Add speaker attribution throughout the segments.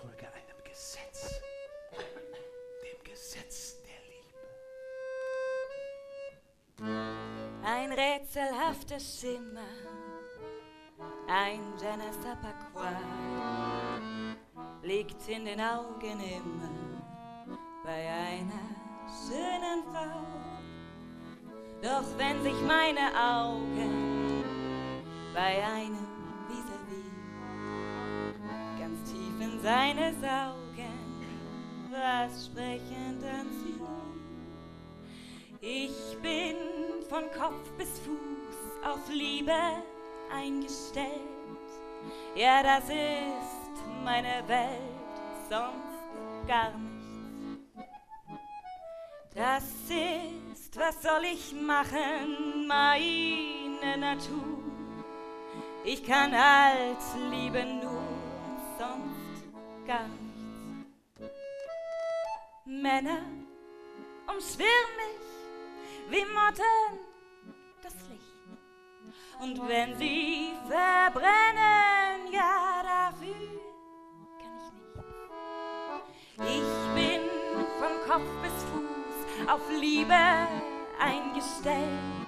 Speaker 1: folge einem Gesetz, dem Gesetz der Liebe.
Speaker 2: Ein rätselhafter Schimmer, ein je ne liegt in den Augen immer bei einer schönen Frau. Doch wenn sich meine Augen bei einem seine saugen, was sprechen dann sie? Ich bin von Kopf bis Fuß auf Liebe eingestellt. Ja, das ist meine Welt, sonst gar nichts. Das ist, was soll ich machen, meine Natur. Ich kann alt lieben, nur gar nichts. Männer umschwirren mich wie Motten das Licht. Und wenn sie verbrennen, ja, dafür kann ich nicht. Ich bin von Kopf bis Fuß auf Liebe eingestellt.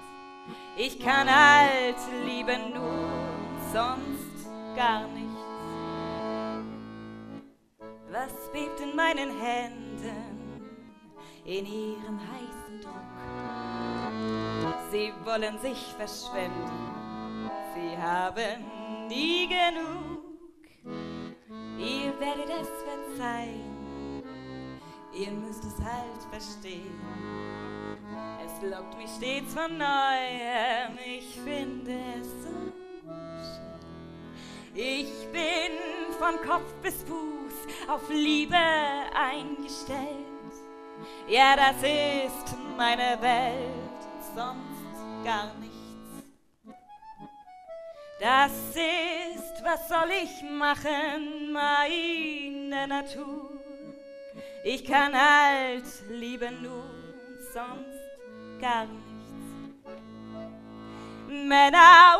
Speaker 2: Ich kann alt lieben, nur sonst gar nichts. Was bebt in meinen Händen in ihrem heißen Druck? Sie wollen sich verschwenden, sie haben nie genug. Ihr werdet es verzeihen, ihr müsst es halt verstehen. Es lockt mich stets von neuem, ich finde es so schön. Ich bin von Kopf bis Fuß auf Liebe eingestellt. Ja, das ist meine Welt, sonst gar nichts. Das ist, was soll ich machen, meine Natur. Ich kann alt lieben, nur sonst gar nichts. Männer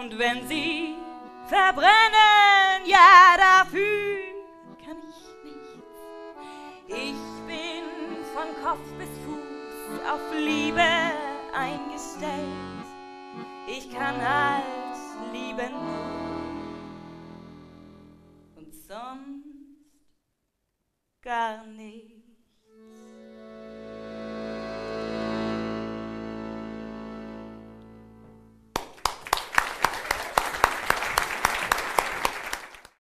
Speaker 2: Und wenn sie verbrennen, ja, dafür kann ich nichts. Ich bin von Kopf bis Fuß auf Liebe eingestellt. Ich kann alt lieben und sonst gar nichts.